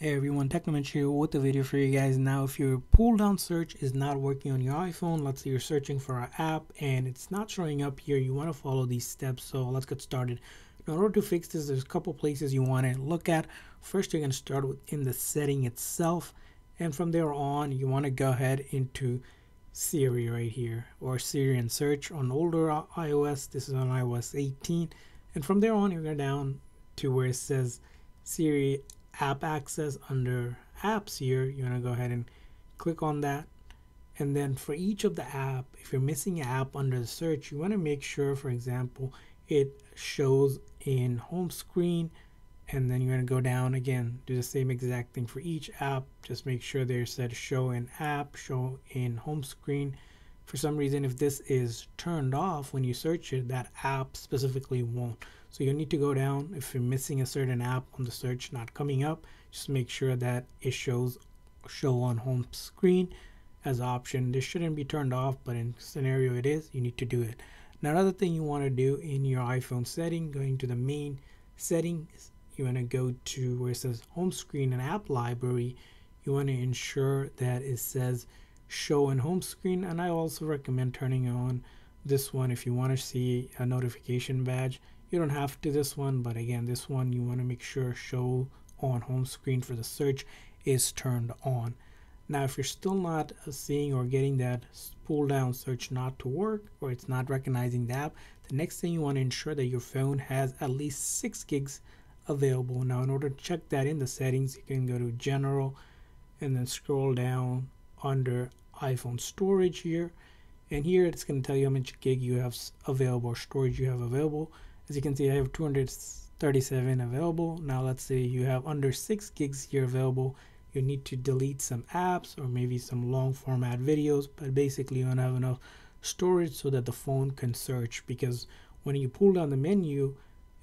Hey everyone, Technomentary here with a video for you guys. Now, if your pull down search is not working on your iPhone, let's say you're searching for an app and it's not showing up here, you want to follow these steps. So let's get started. In order to fix this, there's a couple places you want to look at. First, you're going to start with in the setting itself. And from there on, you want to go ahead into Siri right here or Siri and search on older iOS. This is on iOS 18. And from there on, you're going down to where it says Siri app access under apps here you want to go ahead and click on that. And then for each of the app if you're missing an app under the search you want to make sure for example it shows in home screen and then you're going to go down again do the same exact thing for each app. Just make sure they said show in app show in home screen. For some reason if this is turned off when you search it that app specifically won't so you need to go down if you're missing a certain app on the search not coming up, just make sure that it shows show on home screen as option. This shouldn't be turned off, but in scenario it is, you need to do it. Now another thing you want to do in your iPhone setting, going to the main settings, you want to go to where it says home screen and app library. You want to ensure that it says show in home screen and I also recommend turning on this one if you want to see a notification badge you don't have to this one but again this one you want to make sure show on home screen for the search is turned on. Now if you're still not seeing or getting that pull down search not to work or it's not recognizing the app the next thing you want to ensure that your phone has at least 6 gigs available. Now in order to check that in the settings you can go to general and then scroll down under iPhone storage here. And here it's going to tell you how much gig you have available or storage you have available as you can see I have 237 available. Now let's say you have under 6 gigs here available. You need to delete some apps or maybe some long format videos but basically you to have enough storage so that the phone can search because when you pull down the menu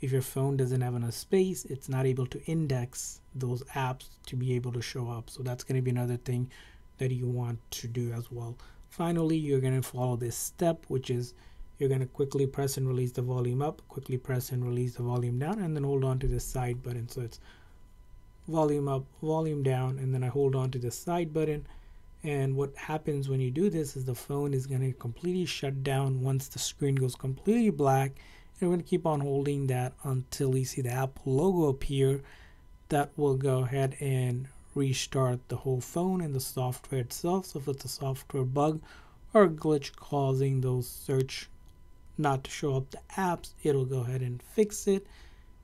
if your phone doesn't have enough space it's not able to index those apps to be able to show up. So that's going to be another thing that you want to do as well. Finally you're going to follow this step which is you're going to quickly press and release the volume up quickly press and release the volume down and then hold on to the side button. So it's volume up volume down and then I hold on to the side button. And what happens when you do this is the phone is going to completely shut down once the screen goes completely black. And we're going to keep on holding that until you see the Apple logo appear. That will go ahead and restart the whole phone and the software itself. So if it's a software bug or glitch causing those search not to show up the apps. It'll go ahead and fix it.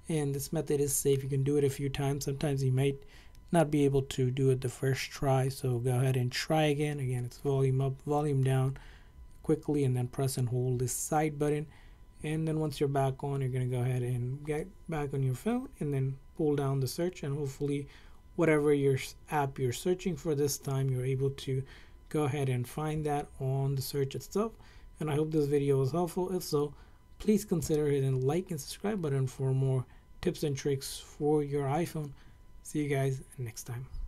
And this method is safe. You can do it a few times. Sometimes you might not be able to do it the first try. So go ahead and try again. Again it's volume up volume down quickly and then press and hold this side button. And then once you're back on you're going to go ahead and get back on your phone and then pull down the search. And hopefully whatever your app you're searching for this time you're able to go ahead and find that on the search itself and I hope this video was helpful. If so, please consider hitting like and subscribe button for more tips and tricks for your iPhone. See you guys next time.